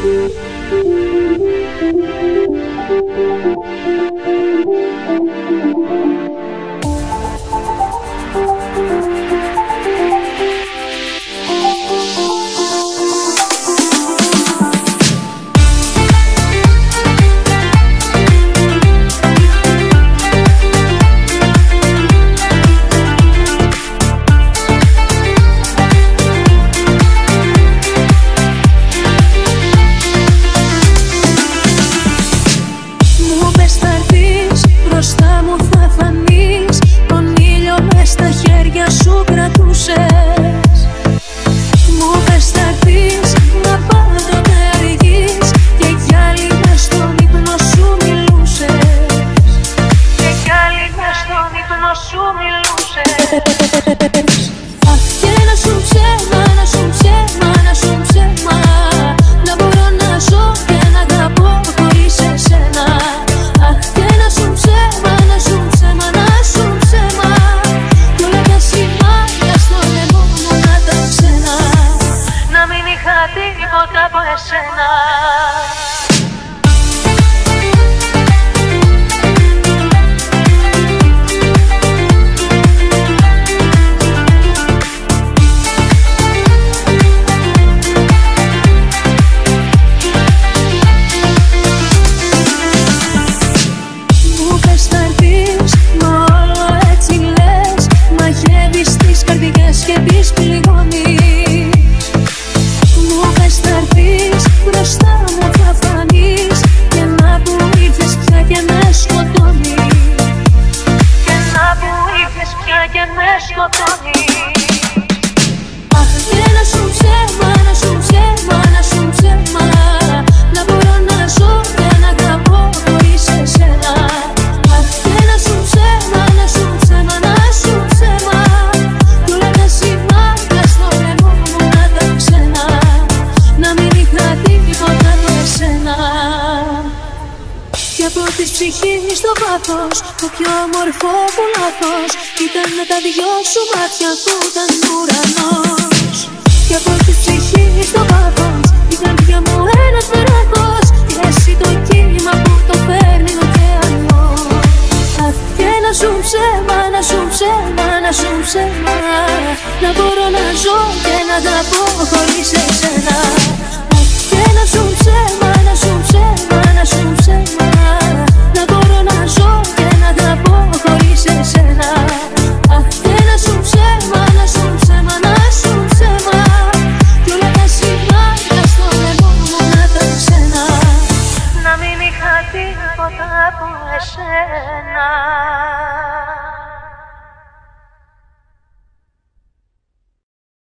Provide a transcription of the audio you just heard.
Thank you. illusion. Μου έρθεις. Μα όλο έτσι λες. Μαχεύεις τις καρδιές και τις πληγώνεις. Μου πες θα Μπροστά μου θα φανείς. Και να που ήρθες πια και με σκοτώνεις. Και να που ήρθες πια και με σκοτώνεις. από τη ψυχής στο βάθος. Το πιο όμορφο που λάθος ήταν τα δυο σου μάτια που ήταν ουρανός. Και από τη ψυχής στο βάθος ήταν πια μου ένας περάθο. Και εσύ το κύμα που το παίρνει ο ωκεανό. Και να σου ψέμα, να σου ψέμα, να σου ψέμα. Να μπορώ να ζω και να τα πω χωρίς εσένα. night.